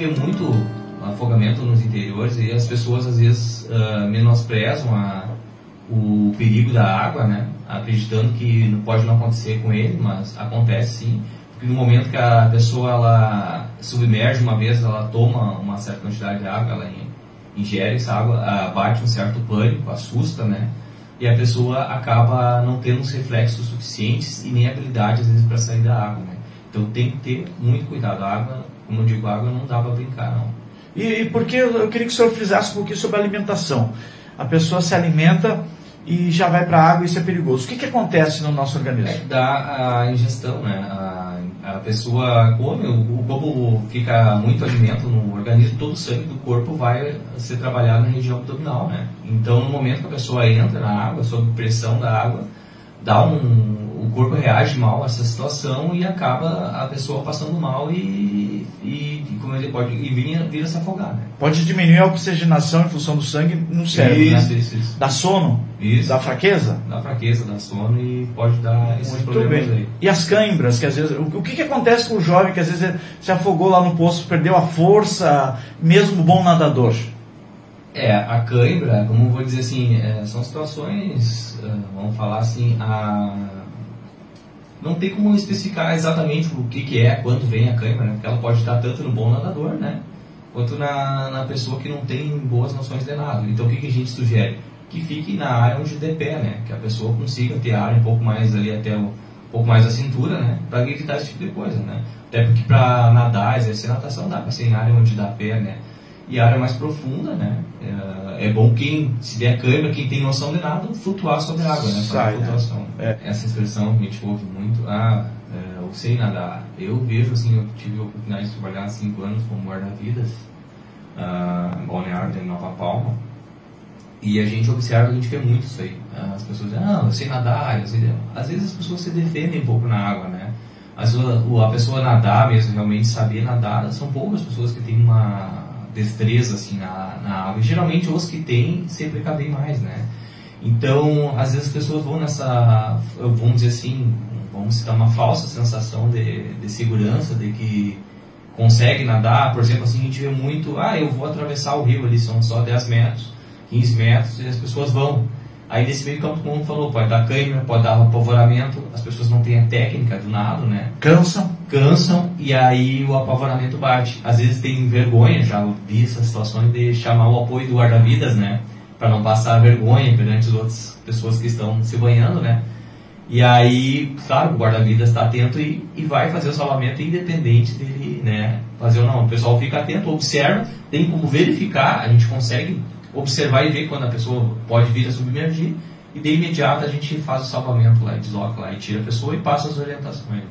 vê muito afogamento nos interiores e as pessoas às vezes uh, menosprezam a, o perigo da água, né? Acreditando que não pode não acontecer com ele, mas acontece sim. Porque no momento que a pessoa ela submerge uma vez, ela toma uma certa quantidade de água, ela ingere essa água, uh, bate um certo pânico, assusta, né? E a pessoa acaba não tendo os reflexos suficientes e nem habilidade às vezes para sair da água, né? Então tem que ter muito cuidado. A água, como eu digo, a água não dá para brincar, não. E, e porque eu queria que o senhor frisasse um pouquinho sobre a alimentação. A pessoa se alimenta e já vai para a água e isso é perigoso. O que, que acontece no nosso organismo? É, dá a ingestão, né? A, a pessoa come, o corpo fica muito alimento no organismo, todo o sangue do corpo vai ser trabalhado na região abdominal, né? Então, no momento que a pessoa entra na água, sob pressão da água, dá um, o corpo reage mal a essa situação e acaba a pessoa passando mal e, e como ele pode e vir, vir a se afogar. Né? Pode diminuir a oxigenação em função do sangue no cérebro, isso, né? Isso, isso. Dá sono? Isso. Dá fraqueza? Dá fraqueza, dá sono e pode dar esses Muito problemas bem. aí. E as câimbras, que às vezes. O, o que, que acontece com o jovem que às vezes se afogou lá no poço, perdeu a força, mesmo bom nadador? É, a cãibra, como vou dizer assim, é, são situações, é, vamos falar assim, a não tem como especificar exatamente o que, que é, quando vem a câimbra, né? porque ela pode estar tanto no bom nadador, né? quanto na, na pessoa que não tem boas noções de nado. Então o que, que a gente sugere? Que fique na área onde der pé, né? que a pessoa consiga ter área um pouco mais ali até o, um pouco mais a cintura, né? para evitar esse tipo de coisa. Né? Até porque para nadar, exercer natação dá para ser em área onde dá pé, né? E área mais profunda, né? É, é, bom quem, se der câmera, quem tem noção de nada, flutuar sobre a água, né? Sai, flutuação. Né? É. Essa expressão que a gente ouve muito, ah, é, eu sei nadar. Eu vejo, assim, eu tive a oportunidade de trabalhar há cinco anos como guarda-vidas, em Balneário, em Nova Palma, e a gente observa, a gente vê muito isso aí. As pessoas dizem, ah, eu sei nadar, eu sei... Às vezes as pessoas se defendem um pouco na água, né? Mas a, a pessoa nadar mesmo, realmente saber nadar, são poucas pessoas que têm uma destreza assim na, na água. E, geralmente os que têm sempre cabem mais, né? Então, às vezes as pessoas vão nessa, vamos dizer assim, vamos citar uma falsa sensação de, de segurança, de que consegue nadar. Por exemplo, assim, a gente vê muito, ah, eu vou atravessar o rio ali, são só 10 metros, 15 metros, e as pessoas vão. Aí nesse meio campo, como falou, pode dar câimbra, pode dar apavoramento, as pessoas não têm a técnica do nado, né? Cansam. Cansam e aí o apavoramento bate. Às vezes tem vergonha, já vi essas situações de chamar o apoio do guarda-vidas, né? Para não passar vergonha perante as outras pessoas que estão se banhando, né? E aí, claro, o guarda-vidas está atento e, e vai fazer o salvamento independente dele, né? Fazer ou não. O pessoal fica atento, observa, tem como verificar, a gente consegue observar e ver quando a pessoa pode vir a submergir e de imediato a gente faz o salvamento lá, desloca lá e tira a pessoa e passa as orientações.